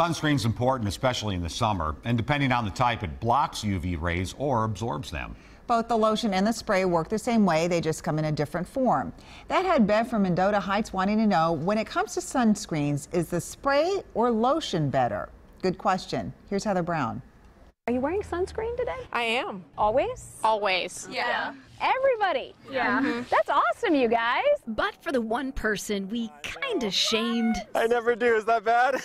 Sunscreen's important, especially in the summer, and depending on the type, it blocks UV rays or absorbs them. Both the lotion and the spray work the same way, they just come in a different form. That had Bev from Mendota Heights wanting to know when it comes to sunscreens, is the spray or lotion better? Good question. Here's Heather Brown. Are you wearing sunscreen today? I am. Always? Always. Yeah. Everybody? Yeah. Mm-hmm. That's awesome, you guys. But for the one person we kinda shamed. I never do. Is that bad?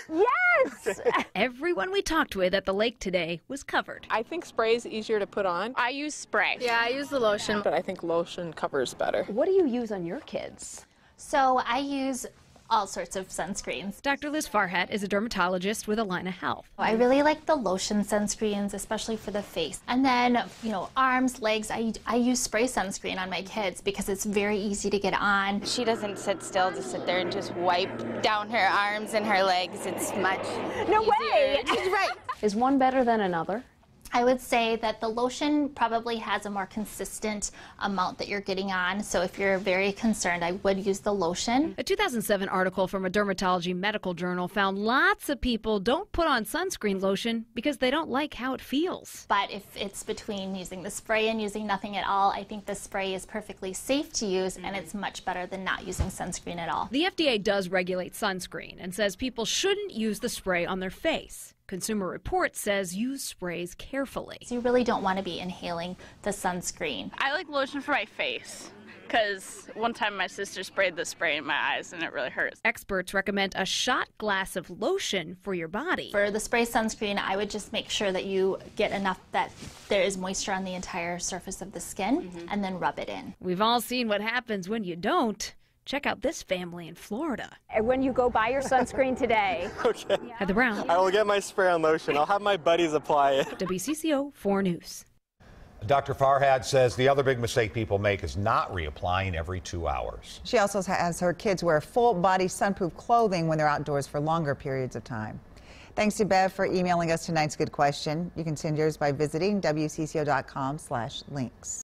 Yes! Everyone we talked with at the lake today was covered. I think spray is easier to put on. I use spray. Yeah, I use the lotion, but I think lotion covers better. what do you use on your kids? So I use all sorts of sunscreens. Dr. Liz Farhat is a dermatologist with Allina Health. Oh, I really like the lotion sunscreens, especially for the face. And then, you know, arms, legs, I, I use spray sunscreen on my kids because it's very easy to get on. She doesn't sit still to sit there and just wipe down her arms and her legs. It's much No easier. way! She's right. Is one better than another? I would say that the lotion probably has a more consistent amount that you're getting on. So if you're very concerned, I would use the lotion. A 2007 article from a dermatology medical journal found lots of people don't put on sunscreen lotion because they don't like how it feels. But if it's between using the spray and using nothing at all, I think the spray is perfectly safe to use and it's mm-hmm. much better than not using sunscreen at all. The FDA does regulate sunscreen and says people shouldn't use the spray on their face. Consumer Reports says use sprays carefully. So you really don't want to be inhaling the sunscreen. I like lotion for my face because one time my sister sprayed the spray in my eyes and it really hurts. Experts recommend a shot glass of lotion for your body. For the spray sunscreen, I would just make sure that you get enough that there is moisture on the entire surface of the skin mm-hmm. and then rub it in. We've all seen what happens when you don't. Check out this family in Florida. And when you go buy your sunscreen today, Okay. Heather Brown, I will get my spray on lotion. I'll have my buddies apply it. WCCO 4 News. Dr. Farhad says the other big mistake people make is not reapplying every two hours. She also has her kids wear full body sunproof clothing when they're outdoors for longer periods of time. Thanks to Bev for emailing us tonight's good question. You can send yours by visiting WCCO.com slash links.